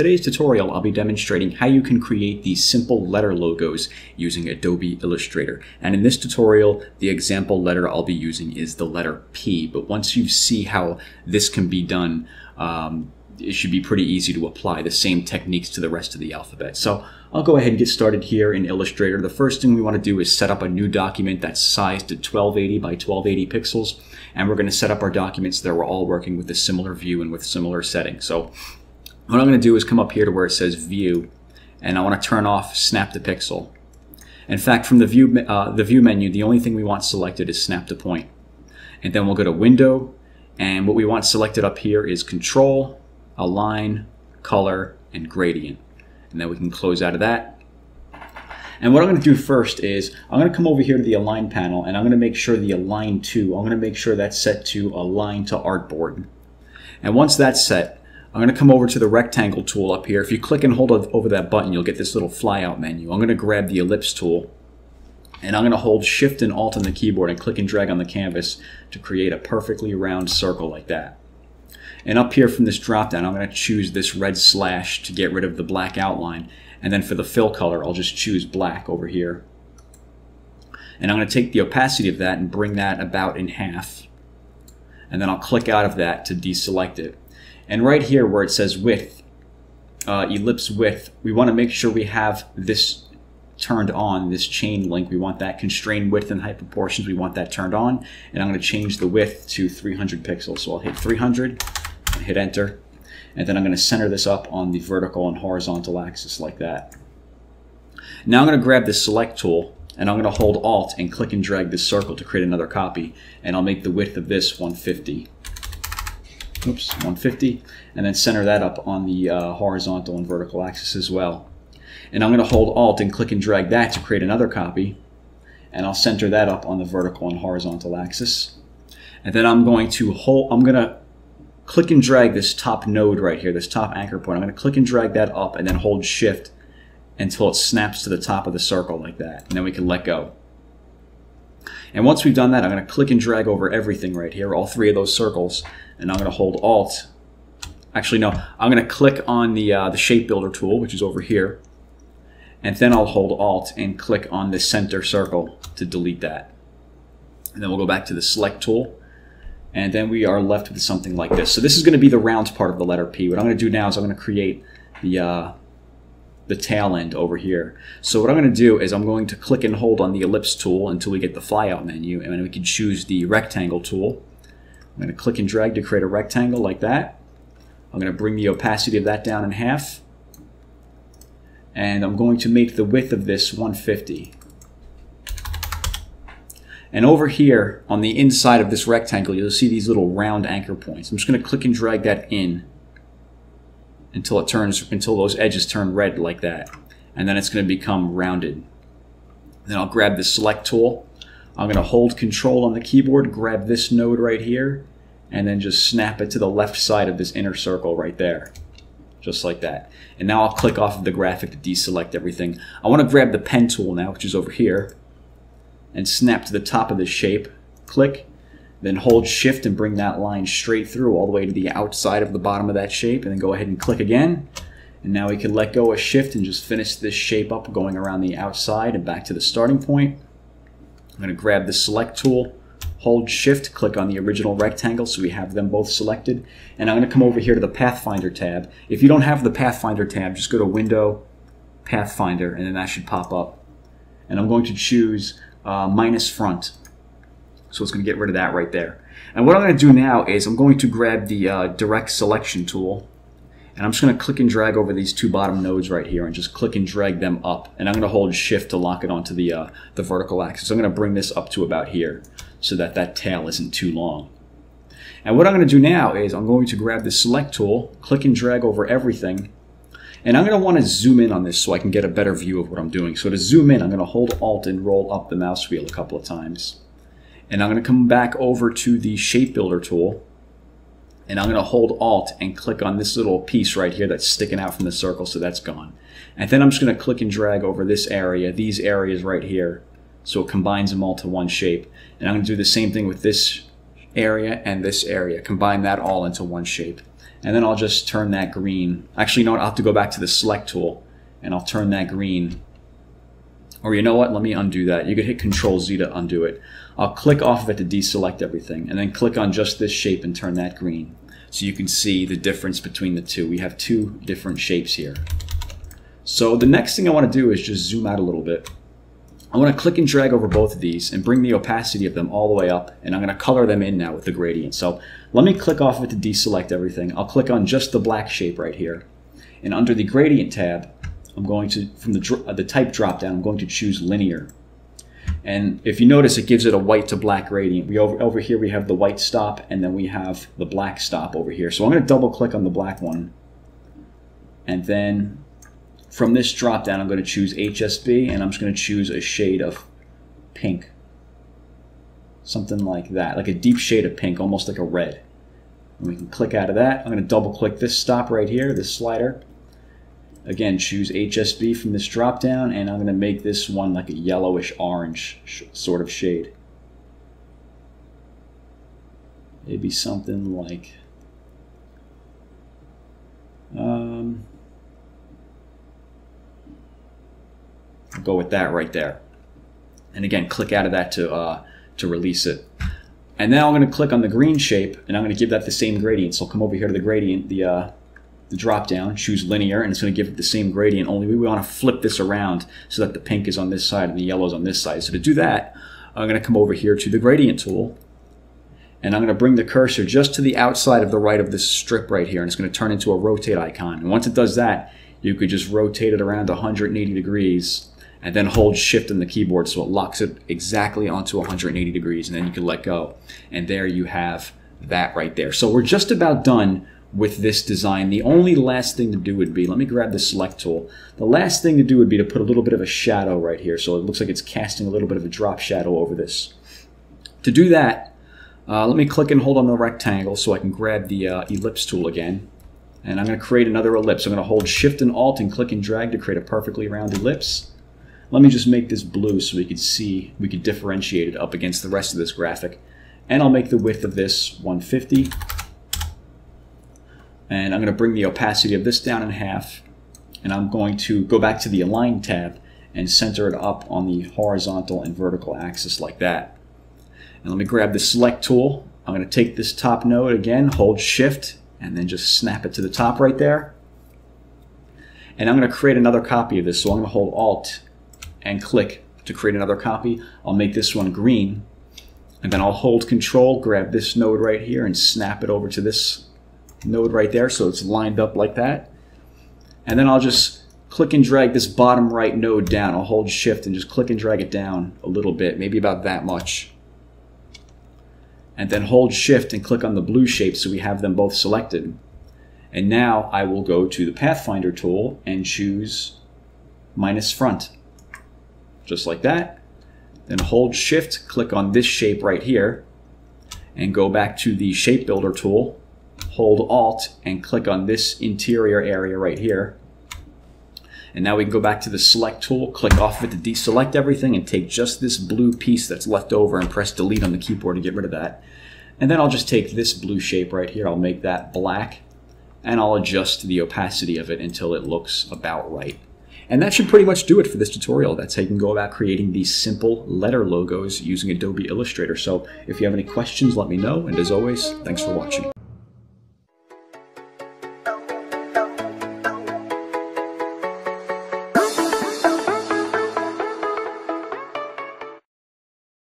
today's tutorial, I'll be demonstrating how you can create these simple letter logos using Adobe Illustrator. And in this tutorial, the example letter I'll be using is the letter P. But once you see how this can be done, um, it should be pretty easy to apply the same techniques to the rest of the alphabet. So I'll go ahead and get started here in Illustrator. The first thing we want to do is set up a new document that's sized to 1280 by 1280 pixels. And we're going to set up our documents so that we're all working with a similar view and with similar settings. So what I'm going to do is come up here to where it says View, and I want to turn off Snap to Pixel. In fact, from the view, uh, the view menu, the only thing we want selected is Snap to Point. And then we'll go to Window, and what we want selected up here is Control, Align, Color, and Gradient. And then we can close out of that. And what I'm going to do first is I'm going to come over here to the Align panel, and I'm going to make sure the Align to, I'm going to make sure that's set to Align to Artboard. And once that's set, I'm going to come over to the rectangle tool up here. If you click and hold over that button, you'll get this little flyout menu. I'm going to grab the ellipse tool and I'm going to hold shift and alt on the keyboard and click and drag on the canvas to create a perfectly round circle like that. And up here from this drop down, I'm going to choose this red slash to get rid of the black outline. And then for the fill color, I'll just choose black over here. And I'm going to take the opacity of that and bring that about in half. And then I'll click out of that to deselect it. And right here where it says width, uh, ellipse width, we want to make sure we have this turned on, this chain link. We want that constrained width and height proportions. We want that turned on. And I'm going to change the width to 300 pixels. So I'll hit 300 and hit enter. And then I'm going to center this up on the vertical and horizontal axis like that. Now I'm going to grab the select tool and I'm going to hold alt and click and drag this circle to create another copy. And I'll make the width of this 150 oops, 150, and then center that up on the uh, horizontal and vertical axis as well. And I'm going to hold Alt and click and drag that to create another copy, and I'll center that up on the vertical and horizontal axis. And then I'm going to hold, I'm going to click and drag this top node right here, this top anchor point. I'm going to click and drag that up and then hold Shift until it snaps to the top of the circle like that. And then we can let go. And once we've done that, I'm going to click and drag over everything right here, all three of those circles, and I'm going to hold Alt. Actually, no, I'm going to click on the, uh, the Shape Builder tool, which is over here, and then I'll hold Alt and click on the center circle to delete that. And then we'll go back to the Select tool, and then we are left with something like this. So this is going to be the round part of the letter P. What I'm going to do now is I'm going to create the uh, the tail end over here. So what I'm going to do is I'm going to click and hold on the ellipse tool until we get the flyout menu and then we can choose the rectangle tool. I'm going to click and drag to create a rectangle like that. I'm going to bring the opacity of that down in half and I'm going to make the width of this 150. And over here on the inside of this rectangle you'll see these little round anchor points. I'm just going to click and drag that in until it turns until those edges turn red like that. And then it's going to become rounded. Then I'll grab the select tool. I'm going to hold control on the keyboard grab this node right here and then just snap it to the left side of this inner circle right there just like that. And now I'll click off of the graphic to deselect everything. I want to grab the pen tool now which is over here and snap to the top of this shape. Click then hold shift and bring that line straight through all the way to the outside of the bottom of that shape and then go ahead and click again. And now we can let go of shift and just finish this shape up going around the outside and back to the starting point. I'm going to grab the select tool, hold shift, click on the original rectangle so we have them both selected. And I'm going to come over here to the Pathfinder tab. If you don't have the Pathfinder tab, just go to Window, Pathfinder, and then that should pop up. And I'm going to choose uh, minus front. So it's going to get rid of that right there. And what I'm going to do now is I'm going to grab the uh, direct selection tool and I'm just going to click and drag over these two bottom nodes right here and just click and drag them up. And I'm going to hold shift to lock it onto the, uh, the vertical axis. So I'm going to bring this up to about here so that that tail isn't too long. And what I'm going to do now is I'm going to grab the select tool, click and drag over everything, and I'm going to want to zoom in on this so I can get a better view of what I'm doing. So to zoom in, I'm going to hold Alt and roll up the mouse wheel a couple of times. And I'm going to come back over to the shape builder tool and I'm going to hold alt and click on this little piece right here that's sticking out from the circle so that's gone. And then I'm just going to click and drag over this area, these areas right here so it combines them all to one shape. And I'm going to do the same thing with this area and this area, combine that all into one shape. And then I'll just turn that green. Actually, you know what? I'll have to go back to the select tool and I'll turn that green. Or you know what? Let me undo that. You could hit Control Z to undo it. I'll click off of it to deselect everything and then click on just this shape and turn that green. So you can see the difference between the two. We have two different shapes here. So the next thing I want to do is just zoom out a little bit. I want to click and drag over both of these and bring the opacity of them all the way up and I'm going to color them in now with the gradient. So let me click off of it to deselect everything. I'll click on just the black shape right here. And under the gradient tab, I'm going to, from the, uh, the type drop down, I'm going to choose linear. And if you notice, it gives it a white to black gradient. We over, over here, we have the white stop, and then we have the black stop over here. So I'm going to double click on the black one. And then from this drop down, I'm going to choose HSB, and I'm just going to choose a shade of pink. Something like that, like a deep shade of pink, almost like a red. And we can click out of that. I'm going to double click this stop right here, this slider. Again, choose HSB from this drop down, and I'm going to make this one like a yellowish orange sort of shade. Maybe something like, um, I'll go with that right there. And again, click out of that to, uh, to release it. And now I'm going to click on the green shape, and I'm going to give that the same gradient. So I'll come over here to the gradient, the uh, the drop down, choose linear, and it's going to give it the same gradient, only we want to flip this around so that the pink is on this side and the yellow is on this side. So to do that, I'm going to come over here to the gradient tool, and I'm going to bring the cursor just to the outside of the right of this strip right here, and it's going to turn into a rotate icon. And once it does that, you could just rotate it around 180 degrees and then hold shift on the keyboard so it locks it exactly onto 180 degrees and then you can let go. And there you have that right there. So we're just about done with this design. The only last thing to do would be, let me grab the select tool. The last thing to do would be to put a little bit of a shadow right here. So it looks like it's casting a little bit of a drop shadow over this. To do that, uh, let me click and hold on the rectangle so I can grab the uh, ellipse tool again. And I'm going to create another ellipse. I'm going to hold shift and alt and click and drag to create a perfectly round ellipse. Let me just make this blue so we could see, we could differentiate it up against the rest of this graphic. And I'll make the width of this 150. And I'm going to bring the opacity of this down in half. And I'm going to go back to the Align tab and center it up on the horizontal and vertical axis like that. And let me grab the Select tool. I'm going to take this top node again, hold Shift, and then just snap it to the top right there. And I'm going to create another copy of this. So I'm going to hold Alt and click to create another copy. I'll make this one green. And then I'll hold Control, grab this node right here, and snap it over to this node right there so it's lined up like that. And then I'll just click and drag this bottom right node down. I'll hold shift and just click and drag it down a little bit, maybe about that much. And then hold shift and click on the blue shape so we have them both selected. And now I will go to the Pathfinder tool and choose minus front. Just like that. Then hold shift, click on this shape right here, and go back to the shape builder tool hold Alt and click on this interior area right here. And now we can go back to the select tool, click off of it to deselect everything and take just this blue piece that's left over and press delete on the keyboard to get rid of that. And then I'll just take this blue shape right here, I'll make that black and I'll adjust the opacity of it until it looks about right. And that should pretty much do it for this tutorial. That's how you can go about creating these simple letter logos using Adobe Illustrator. So if you have any questions, let me know. And as always, thanks for watching.